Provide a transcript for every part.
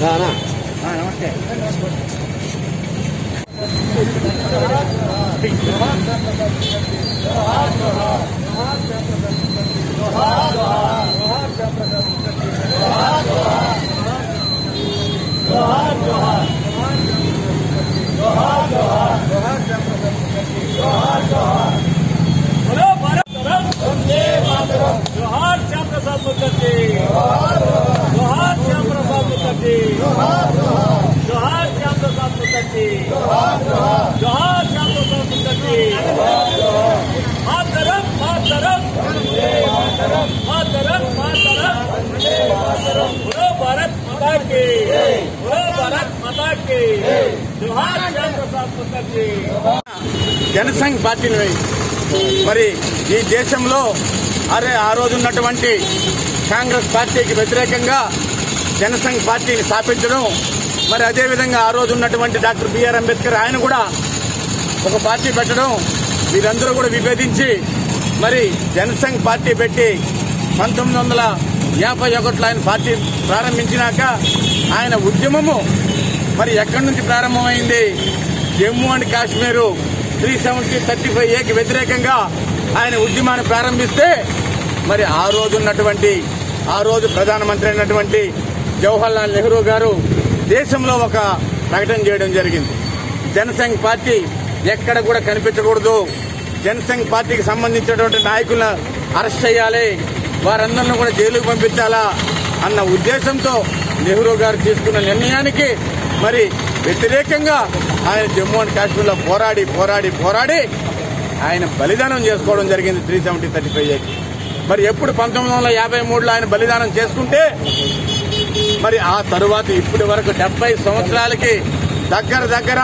हाँ ना हाँ नमस्ते जोहार श्याम प्रसाद मुखर्जी। జోహార్ జోహార్ జనసంఘ్ పార్టీని మరి ఈ దేశంలో అరే ఆ రోజున్నటువంటి కాంగ్రెస్ పార్టీకి వ్యతిరేకంగా జనసంఘ్ పార్టీని స్థాపించడం మరి అదేవిధంగా ఆ రోజు ఉన్నటువంటి డాక్టర్ బిఆర్ అంబేద్కర్ ఆయన కూడా ఒక పార్టీ పెట్టడం వీరందరూ కూడా విభేదించి మరి జనసంఘ్ పార్టీ పెట్టి పంతొమ్మిది వందల యాభై ఒకటిలో ఆయన పార్టీ ప్రారంభించినాక ఆయన ఉద్యమము మరి ఎక్కడి నుంచి ప్రారంభమైంది? Jammu and Kashmir three seventy thirty five ఏకి వ్యతిరేకంగా ఆయన ఉద్యమాన్ని ప్రారంభిస్తే మరి ఆ రోజు ఉన్నటువంటి ఆ రోజు ప్రధానమంత్రి అయినటువంటి జవహర్ లాల్ నెహ్రూ గారు దేశంలో ఒక ప్రకటన చేయడం జరిగింది. జనసంఘ్ పార్టీ ఎక్కడ కూడా కనిపించకూడదు. జనసంఘ్ పార్టీకి సంబంధించినటువంటి నాయకులను అరెస్ట్ చేయాలి. వారందరిని కూడా జైలుకు పంపించాలా అన్న ఉద్దేశంతో నెహ్రూ గారు తీసుకున్న నిర్ణయానికి మరి వ్యతిరేకంగా ఆయన జమ్మూ అండ్ కాశ్మీర్లో పోరాడి పోరాడి పోరాడి ఆయన బలిదానం చేసుకోవడం జరిగింది త్రీ సెవెంటీ థర్టీ ఫైవ్ మరి ఎప్పుడు పంతొమ్మిది వందల యాభై మూడులో ఆయన బలిదానం చేసుకుంటే మరి ఆ తరువాత ఇప్పటి వరకు డెబ్బై సంవత్సరాలకి దగ్గర దగ్గర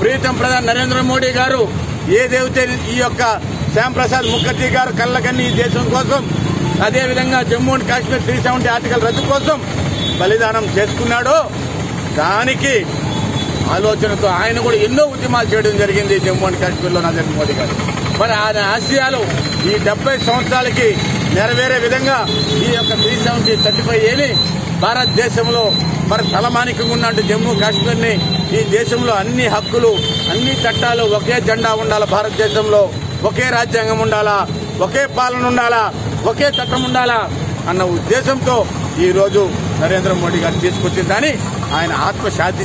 ప్రీతం ప్రధాని నరేంద్ర మోడీ గారు ఏదైతే ఈ యొక్క శ్యాంప్రసాద్ ముఖర్జీ గారు కళ్ళకన్నీ ఈ దేశం కోసం అదేవిధంగా Jammu and Kashmir three seventy article రద్దు కోసం బలిదానం చేసుకున్నాడో. దానికి ఆలోచనతో ఆయన కూడా ఎన్నో ఉద్యమాలు చేయడం జరిగింది జమ్మూ అండ్ కాశ్మీర్లో నరేంద్ర మోడీ గారు. మరి ఆయన ఆశయాలు ఈ డెబ్బై సంవత్సరాలకి నెరవేరే విధంగా ఈ యొక్క త్రీ సెవెంటీ థర్టీ ఫైవ్ ఏని భారతదేశంలో మరి తలమానికంగా ఉన్నట్టు జమ్మూ కాశ్మీర్ని ఈ దేశంలో అన్ని హక్కులు అన్ని చట్టాలు ఒకే జెండా ఉండాలా భారతదేశంలో? ఒకే రాజ్యాంగం ఉండాలా? ఒకే పాలన ఉండాలా? ఒకే చట్టం ఉండాలా? అన్న ఉద్దేశంతో ఈ రోజు నరేంద్ర మోడీ గారు తీసుకొచ్చిందని ఆయన ఆత్మ శాంతి